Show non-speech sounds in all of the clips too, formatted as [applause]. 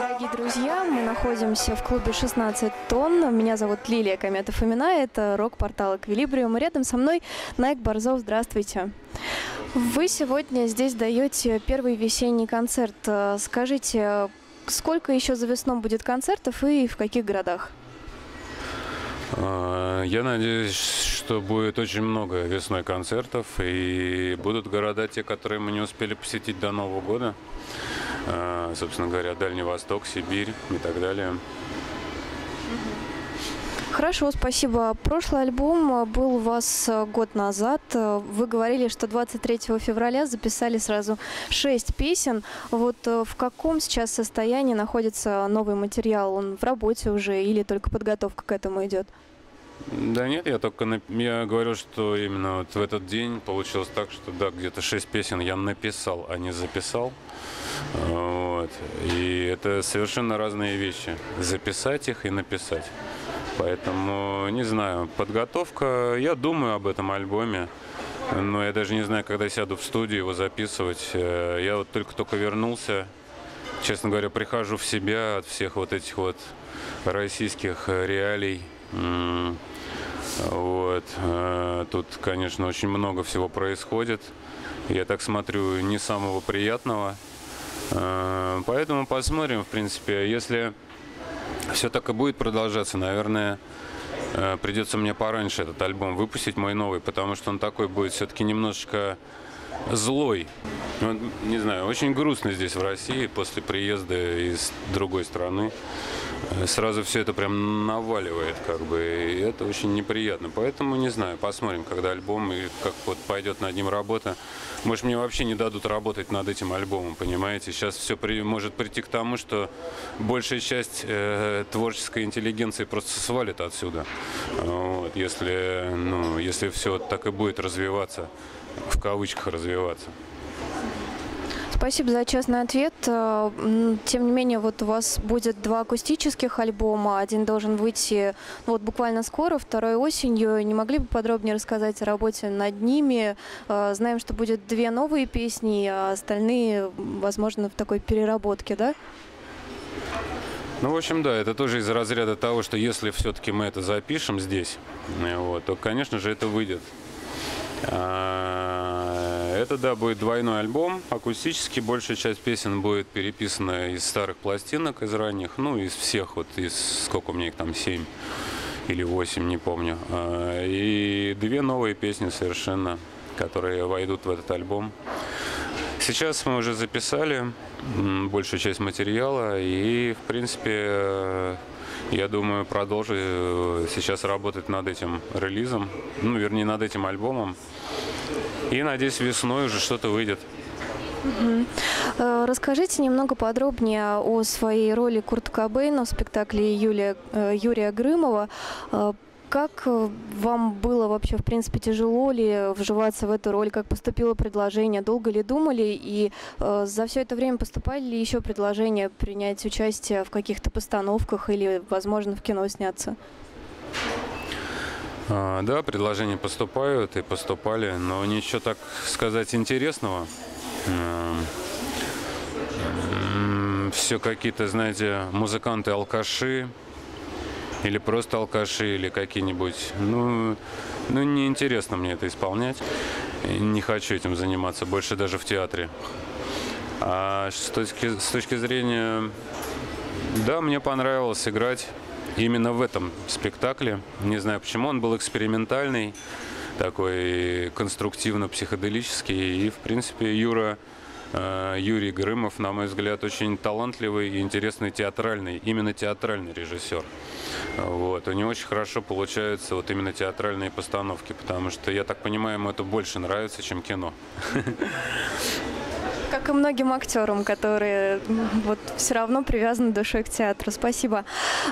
дорогие друзья! Мы находимся в клубе 16 тонн. Меня зовут Лилия Кометов-Имена. Это рок-портал «Эквилибриум». Рядом со мной Найк Борзов. Здравствуйте! Вы сегодня здесь даете первый весенний концерт. Э, Скажите, сколько еще за весном будет концертов и в каких городах? А, Я надеюсь, что будет очень много весной концертов, и будут города, те, которые мы не успели посетить до Нового года. А, Собственно говоря, Дальний Восток, Сибирь и так далее. Хорошо, спасибо. Прошлый альбом был у вас э, год назад. Э, Вы говорили, что 23 февраля записали сразу шесть песен. Вот э, в каком сейчас состоянии находится новый материал? Он в работе уже или только подготовка к этому идет? Да нет, я только нап- я говорю, что именно вот в этот день получилось так, что да, где-то шесть песен я написал, а не записал. Вот. И это совершенно разные вещи. Записать их и написать. Поэтому, не знаю, подготовка, я думаю об этом альбоме, но я даже не знаю, когда сяду в студию его записывать. Э, Я вот только-только вернулся, честно говоря, прихожу в себя от всех вот этих вот российских э, реалий. Вот. Э, Тут, конечно, очень много всего происходит. Я так смотрю, не самого приятного. Э, Поэтому посмотрим, в принципе, если все так и будет продолжаться, наверное, э, придется мне пораньше этот альбом выпустить, мой новый, потому что он такой будет все-таки немножечко злой. Вот, не знаю, очень грустно здесь, в России, после приезда из другой страны. Э, Сразу все это прям наваливает, как бы, и это очень неприятно. Поэтому, не знаю, посмотрим, когда альбом и как вот пойдет над ним работа. Может, мне вообще не дадут работать над этим альбомом, понимаете? Сейчас все может прийти к тому, что большая часть э, творческой интеллигенции просто свалит отсюда. Вот, если, ну, если все так и будет развиваться, в кавычках развиваться. Спасибо за честный ответ. Э, Тем не менее, вот у вас будет два акустических альбома. Один должен выйти ну, вот буквально скоро, второй осенью. Не могли бы подробнее рассказать о работе над ними? Э, Знаем, что будет две новые песни, а остальные, возможно, в такой переработке, да? Ну, в общем, да, это тоже из разряда того, что если все-таки мы это запишем здесь, э, вот, то, конечно же, это выйдет. Это, да, будет двойной альбом. Акустически большая часть песен будет переписана из старых пластинок, из ранних, ну, из всех, вот из, сколько у меня их там, семь или восемь, не помню. А, И две новые песни совершенно, которые войдут в этот альбом. Сейчас мы уже записали большую часть материала и, в принципе, э, я думаю, продолжу э, сейчас работать над этим релизом, ну, вернее, над этим альбомом. И, надеюсь, весной уже что-то выйдет. Э, Расскажите немного подробнее о своей роли Курта Кобейна в спектакле Юлия, э, Юрия Грымова. Э, Как вам было вообще, в принципе, тяжело ли вживаться в эту роль? Как поступило предложение? Долго ли думали? И за все это время поступали ли еще предложения принять участие в каких-то постановках или, возможно, в кино сняться? А, Да, предложения поступают и поступали, но ничего так сказать интересного. Все какие-то, знаете, музыканты-алкаши, или просто алкаши, или какие-нибудь. Ну, ну, неинтересно мне это исполнять. Не хочу этим заниматься, больше даже в театре. А с точки, с точки зрения... Да, мне понравилось играть именно в этом спектакле. Не знаю почему, он был экспериментальный, такой конструктивно-психоделический. И, в принципе, Юра Э, Юрий Грымов, на мой взгляд, очень талантливый и интересный театральный, именно театральный режиссер. Вот. У него очень хорошо получаются вот именно театральные постановки, потому что, я так понимаю, ему это больше нравится, чем кино. [laughs] Как и многим актерам, которые вот все равно привязаны душой к театру. Спасибо.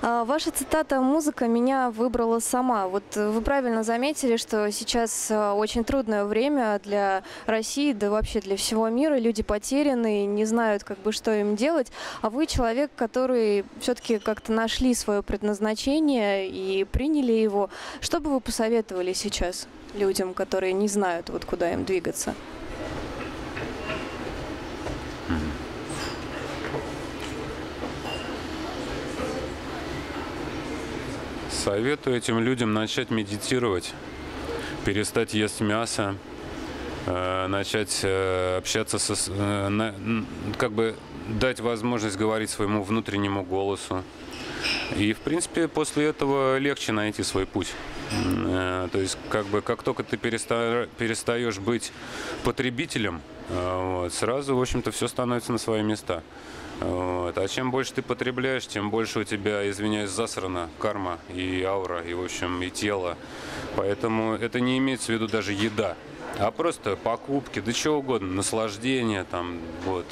А, ваша цитата «Музыка меня выбрала сама». Вот вы правильно заметили, что сейчас а, очень трудное время для России, да вообще для всего мира. Люди потеряны, не знают, как бы, что им делать. А вы человек, который все-таки как-то нашли свое предназначение и приняли его. Что бы вы посоветовали сейчас людям, которые не знают, вот куда им двигаться? Советую этим людям начать медитировать, перестать есть мясо, э, начать э, общаться со, э, как бы дать возможность говорить своему внутреннему голосу. И, в принципе, после этого легче найти свой путь. То есть, как бы, как только ты перестаешь быть потребителем, вот, сразу, в общем-то, все становится на свои места. Вот. А чем больше ты потребляешь, тем больше у тебя, извиняюсь, засрана карма и аура, и, в общем, и тело. Поэтому это не имеется в виду даже еда, а просто покупки, да чего угодно, наслаждение там, вот.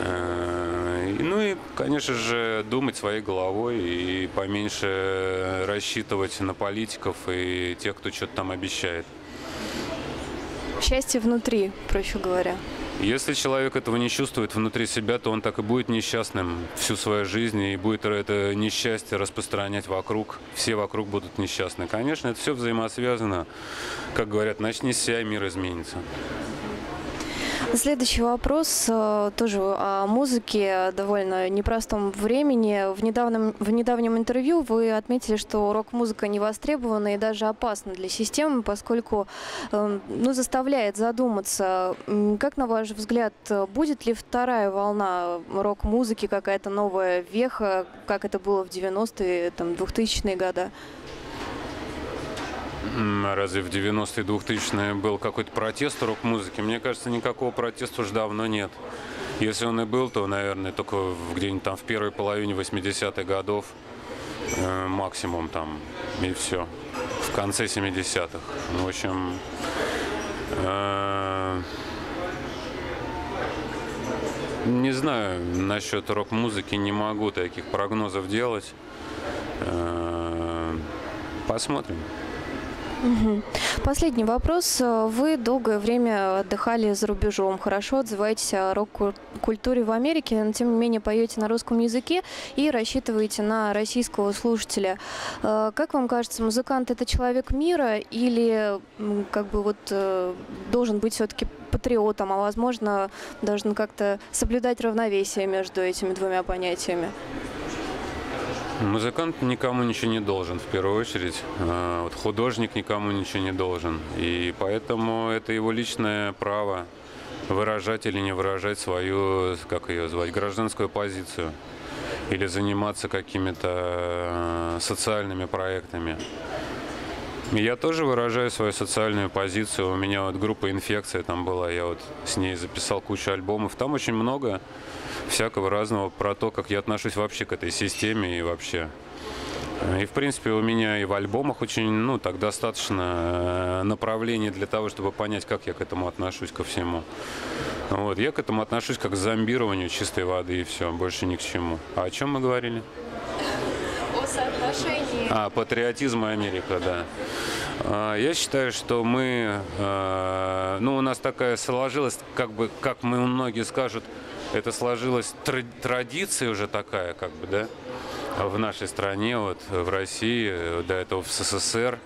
Э, ну и, конечно же, думать своей головой и поменьше рассчитывать на политиков и тех, кто что-то там обещает. Счастье внутри, проще говоря. Если человек этого не чувствует внутри себя, то он так и будет несчастным всю свою жизнь и будет это несчастье распространять вокруг. Все вокруг будут несчастны. Конечно, это все взаимосвязано. Как говорят, начни с себя, мир изменится. Следующий вопрос э, тоже о музыке, довольно непростом времени. В недавнем, в недавнем интервью вы отметили, что рок-музыка не востребована и даже опасна для системы, поскольку э, ну, заставляет задуматься. Как, на ваш взгляд, будет ли вторая волна рок-музыки, какая-то новая веха, как это было в 90-е, там, 2000-е годы? Разве в 90-е 2000-е был какой-то протест рок-музыки? Мне кажется, никакого протеста уже давно нет. Если он и был, то, наверное, только где-нибудь там в первой половине 80-х годов э, максимум там, и все. В конце 70-х. В общем, э, не знаю насчет рок-музыки, не могу таких прогнозов делать. Э, посмотрим. Угу. Последний вопрос. Вы долгое время отдыхали за рубежом, хорошо отзываетесь о рок-культуре в Америке, но тем не менее поете на русском языке и рассчитываете на российского слушателя. Э, как вам кажется, музыкант это человек мира или как бы вот э, должен быть все-таки патриотом, а возможно должен как-то соблюдать равновесие между этими двумя понятиями? Музыкант никому ничего не должен, в первую очередь. А, вот художник никому ничего не должен. И поэтому это его личное право выражать или не выражать свою, как ее звать, гражданскую позицию. Или заниматься какими-то а, социальными проектами. Я тоже выражаю свою социальную позицию. У меня вот группа «Инфекция» там была, я вот с ней записал кучу альбомов. Там очень много всякого разного про то, как я отношусь вообще к этой системе и вообще. И, в принципе, у меня и в альбомах очень, ну, так достаточно э, направлений для того, чтобы понять, как я к этому отношусь, ко всему. Вот. Я к этому отношусь как к зомбированию чистой воды и все, больше ни к чему. А о чем мы говорили? О соотношении. А, патриотизм и Америка, да. А, я считаю, что мы, э, ну, у нас такая сложилась, как бы, как мы многие скажут, это сложилась традиция уже такая, как бы, да, в нашей стране, вот в России, до этого в СССР,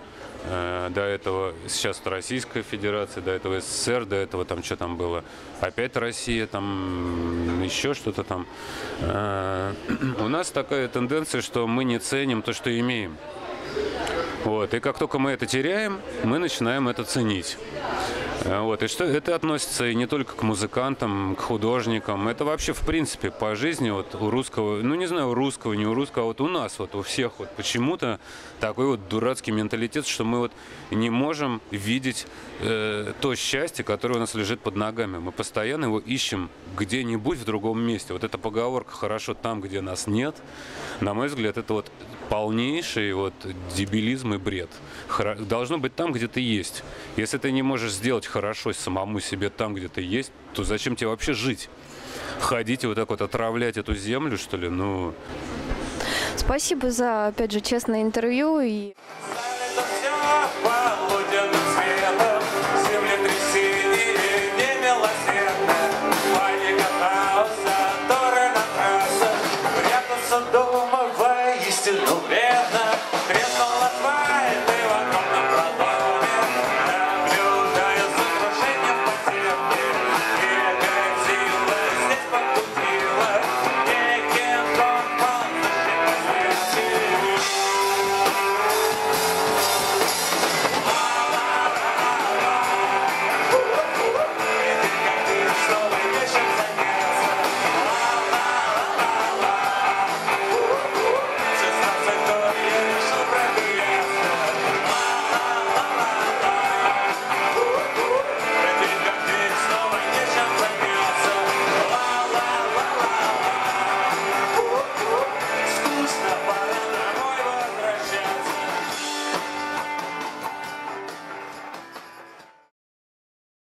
э, до этого сейчас Российская Федерация, до этого СССР, до этого там что там было, опять Россия, там еще что-то там. Э, [clears throat] у нас такая тенденция, что мы не ценим то, что имеем. Вот. И как только мы это теряем, мы начинаем это ценить. Э, Вот. И что это относится и не только к музыкантам, к художникам. Это вообще, в принципе, по жизни вот у русского, ну не знаю, у русского, не у русского, а вот у нас, вот у всех вот почему-то такой вот дурацкий менталитет, что мы вот не можем видеть э, то счастье, которое у нас лежит под ногами. Мы постоянно его ищем где-нибудь в другом месте. Вот эта поговорка «хорошо там, где нас нет», на мой взгляд, это вот полнейший вот дебилизм и бред. Хоро- Должно быть там, где ты есть. Если ты не можешь сделать хорошо самому себе там, где ты есть, то зачем тебе вообще жить? Ходить и вот так вот отравлять эту землю, что ли? Ну, Спасибо за, опять же, честное интервью и Это все